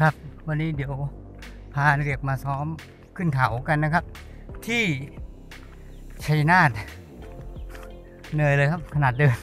ครับ วันนี้เดี๋ยวพาเด็กมาซ้อมขึ้นเขากันนะครับ ที่ชัยนาทเหนื่อยเลยครับ ขนาดเดิน